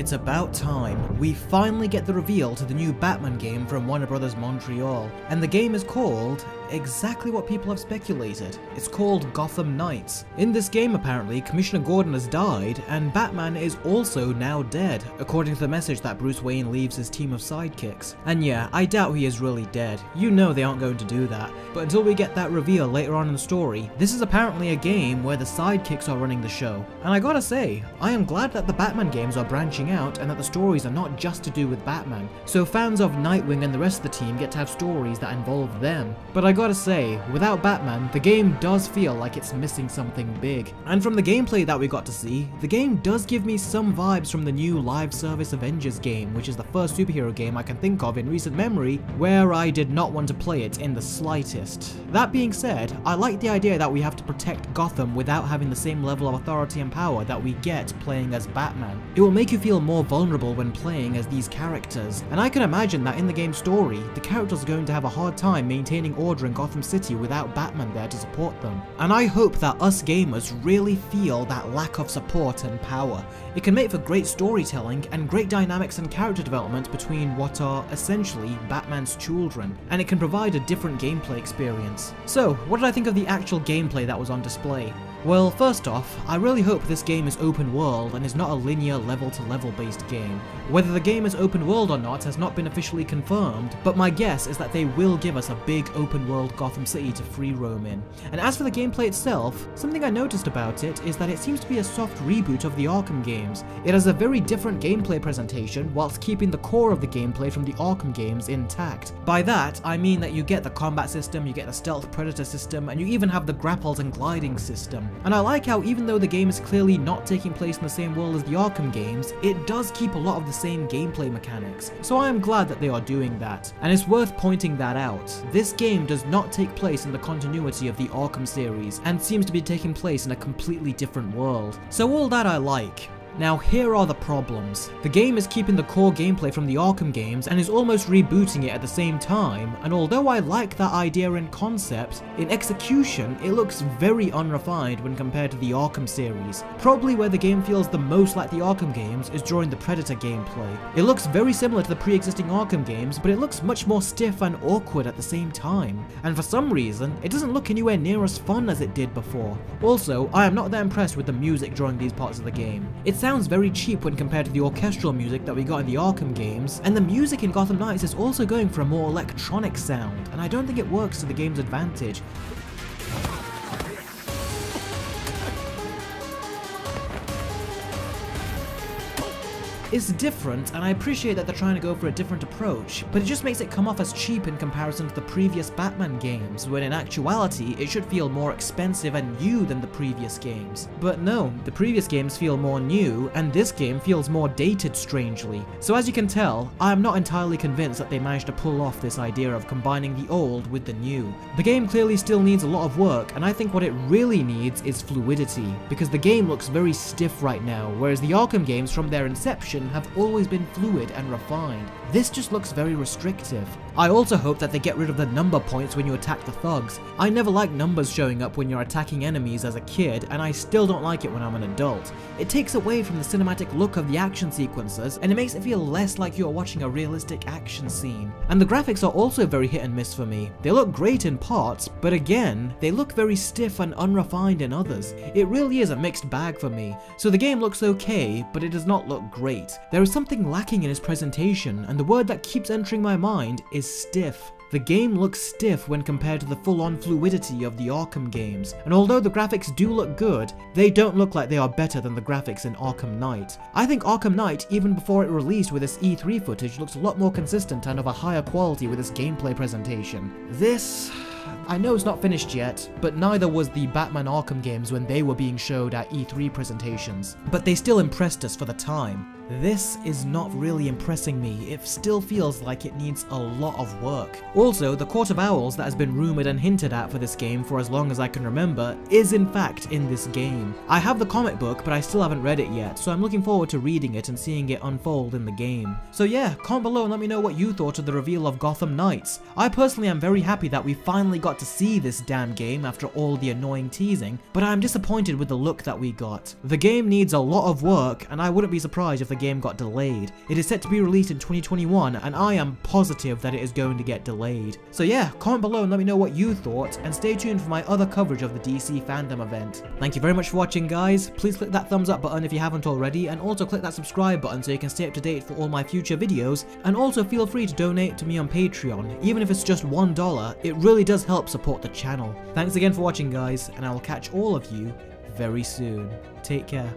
It's about time. We finally get the reveal to the new Batman game from Warner Brothers Montreal, and the game is called exactly what people have speculated. It's called Gotham Knights. In this game apparently, Commissioner Gordon has died, and Batman is also now dead, according to the message that Bruce Wayne leaves his team of sidekicks. And yeah, I doubt he is really dead. You know they aren't going to do that. But until we get that reveal later on in the story, this is apparently a game where the sidekicks are running the show. And I gotta say, I am glad that the Batman games are branching out and that the stories are not just to do with Batman. So fans of Nightwing and the rest of the team get to have stories that involve them. But I gotta say, without Batman, the game does feel like it's missing something big. And from the gameplay that we got to see, the game does give me some vibes from the new live service Avengers game, which is the first superhero game I can think of in recent memory where I did not want to play it in the slightest. That being said, I like the idea that we have to protect Gotham without having the same level of authority and power that we get playing as Batman. It will make you feel more vulnerable when playing as these characters, and I can imagine that in the game's story, the characters are going to have a hard time maintaining order in Gotham City without Batman there to support them. And I hope that us gamers really feel that lack of support and power. It can make for great storytelling and great dynamics and character development between what are essentially Batman's children, and it can provide a different gameplay experience. So, what did I think of the actual gameplay that was on display? Well, first off, I really hope this game is open world and is not a linear level to level based game. Whether the game is open world or not has not been officially confirmed, but my guess is that they will give us a big open world Gotham City to free roam in. And as for the gameplay itself, something I noticed about it is that it seems to be a soft reboot of the Arkham games. It has a very different gameplay presentation whilst keeping the core of the gameplay from the Arkham games intact. By that, I mean that you get the combat system, you get the stealth predator system, and you even have the grapples and gliding system. And I like how even though the game is clearly not taking place in the same world as the Arkham games, it does keep a lot of the same gameplay mechanics, so I am glad that they are doing that. And it's worth pointing that out. This game does not take place in the continuity of the Arkham series, and seems to be taking place in a completely different world. So all that I like. Now here are the problems. The game is keeping the core gameplay from the Arkham games and is almost rebooting it at the same time, and although I like that idea in concept, in execution it looks very unrefined when compared to the Arkham series. Probably where the game feels the most like the Arkham games is during the Predator gameplay. It looks very similar to the pre-existing Arkham games, but it looks much more stiff and awkward at the same time, and for some reason, it doesn't look anywhere near as fun as it did before. Also, I am not that impressed with the music during these parts of the game. It sounds very cheap when compared to the orchestral music that we got in the Arkham games, and the music in Gotham Knights is also going for a more electronic sound, and I don't think it works to the game's advantage. It's different, and I appreciate that they're trying to go for a different approach, but it just makes it come off as cheap in comparison to the previous Batman games, when in actuality, it should feel more expensive and new than the previous games. But no, the previous games feel more new, and this game feels more dated strangely. So as you can tell, I am not entirely convinced that they managed to pull off this idea of combining the old with the new. The game clearly still needs a lot of work, and I think what it really needs is fluidity, because the game looks very stiff right now, whereas the Arkham games from their inception have always been fluid and refined. This just looks very restrictive. I also hope that they get rid of the number points when you attack the thugs. I never liked numbers showing up when you're attacking enemies as a kid, and I still don't like it when I'm an adult. It takes away from the cinematic look of the action sequences, and it makes it feel less like you're watching a realistic action scene. And the graphics are also very hit and miss for me. They look great in parts, but again, they look very stiff and unrefined in others. It really is a mixed bag for me. So the game looks okay, but it does not look great. There is something lacking in its presentation, and the word that keeps entering my mind is stiff. The game looks stiff when compared to the full-on fluidity of the Arkham games, and although the graphics do look good, they don't look like they are better than the graphics in Arkham Knight. I think Arkham Knight, even before it released with its E3 footage, looks a lot more consistent and of a higher quality with its gameplay presentation. This... I know it's not finished yet, but neither was the Batman Arkham games when they were being showed at E3 presentations, but they still impressed us for the time. This is not really impressing me, it still feels like it needs a lot of work. Also, the Court of Owls that has been rumoured and hinted at for this game for as long as I can remember is in fact in this game. I have the comic book, but I still haven't read it yet, so I'm looking forward to reading it and seeing it unfold in the game. So yeah, comment below and let me know what you thought of the reveal of Gotham Knights. I personally am very happy that we finally got to see this damn game after all the annoying teasing, but I'm disappointed with the look that we got. The game needs a lot of work, and I wouldn't be surprised if the game got delayed. It is set to be released in 2021, and I am positive that it is going to get delayed. So yeah, comment below and let me know what you thought, and stay tuned for my other coverage of the DC fandom event. Thank you very much for watching guys, please click that thumbs up button if you haven't already, and also click that subscribe button so you can stay up to date for all my future videos, and also feel free to donate to me on Patreon, even if it's just $1, it really does help support the channel. Thanks again for watching guys, and I will catch all of you very soon. Take care.